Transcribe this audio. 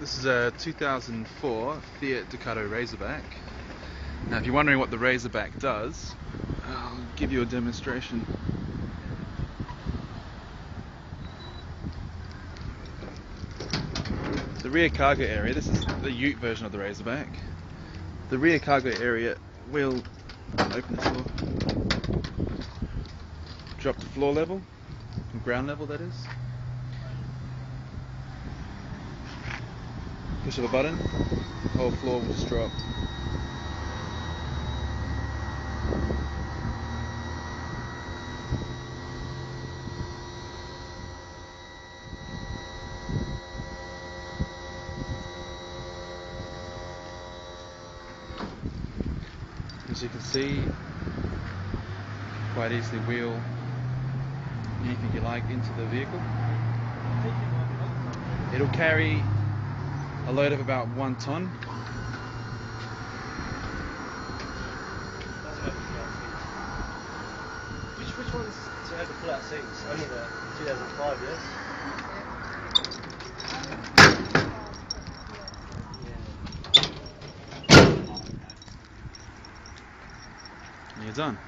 This is a 2004 Fiat Ducato Razorback. Now if you're wondering what the Razorback does, I'll give you a demonstration. The rear cargo area, this is the ute version of the Razorback. The rear cargo area will open this door. Drop to floor level, ground level that is. Push of a button, the whole floor will just drop. As you can see, quite easily wheel anything you like into the vehicle. It'll carry a load of about one ton. Which which ones to have the pull-out seats? Only the 2005, yes. You're done.